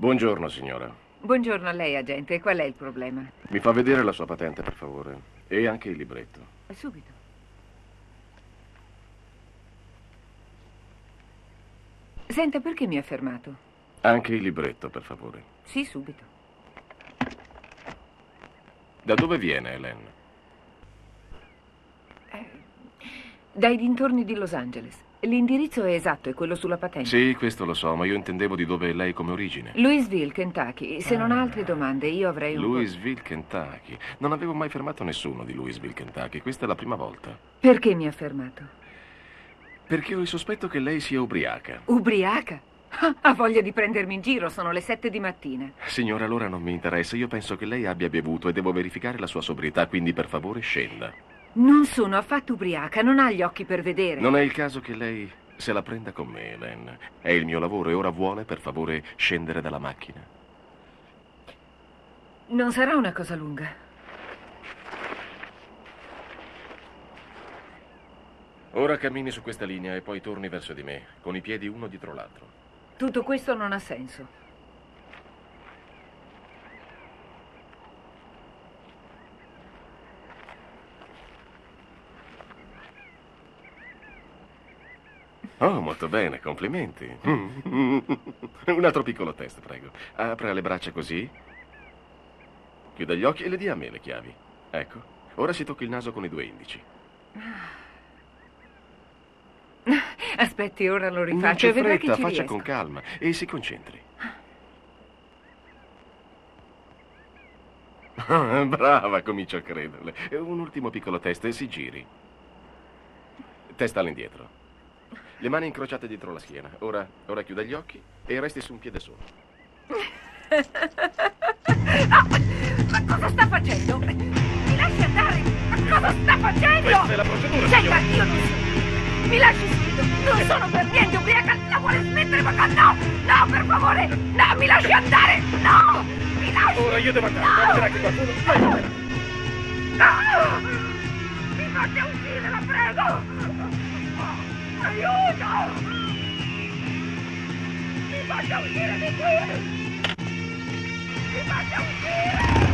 Buongiorno, signora. Buongiorno a lei, agente. Qual è il problema? Mi fa vedere la sua patente, per favore. E anche il libretto. Subito. Senta, perché mi ha fermato? Anche il libretto, per favore. Sì, subito. Da dove viene Helen? Dai dintorni di Los Angeles. L'indirizzo è esatto, è quello sulla patente. Sì, questo lo so, ma io intendevo di dove è lei come origine. Louisville, Kentucky. Se non ha altre domande, io avrei un Louisville, Kentucky. Non avevo mai fermato nessuno di Louisville, Kentucky. Questa è la prima volta. Perché mi ha fermato? Perché ho il sospetto che lei sia ubriaca. Ubriaca? Ah, Ha voglia di prendermi in giro, sono le sette di mattina. Signora, allora non mi interessa. Io penso che lei abbia bevuto e devo verificare la sua sobrietà, quindi per favore scenda. Non sono affatto ubriaca, non ha gli occhi per vedere. Non è il caso che lei se la prenda con me, Helen. È il mio lavoro e ora vuole, per favore, scendere dalla macchina. Non sarà una cosa lunga. Ora cammini su questa linea e poi torni verso di me, con i piedi uno dietro l'altro. Tutto questo non ha senso. Oh, molto bene, complimenti. Un altro piccolo test, prego. Apra le braccia così. Chiuda gli occhi e le dia a me le chiavi. Ecco. Ora si tocca il naso con i due indici. Aspetti, ora lo Non rifaccio c'è e vedrà fretta, faccia riesco. con calma e si concentri. Ah, Brava, comincio a crederle. Un ultimo piccolo test e si giri. Testa all'indietro. Le mani incrociate dietro la schiena. Ora, ora chiuda gli occhi e resti su un piede solo. Ma cosa sta facendo? Mi lasci andare! Ma cosa sta facendo? Questa è la procedura, Senta, signora. io non sono... Mi lasci subito! Non sono per niente ubriaca! La vuole smettere, ma no! No, per favore! No, mi lasci andare! No! Mi lasci! Ora io devo andare. No. Vedrà che qualcuno... No! Mi faccia uscire, la prego! 哎呦你把枪毙了你给你把枪毙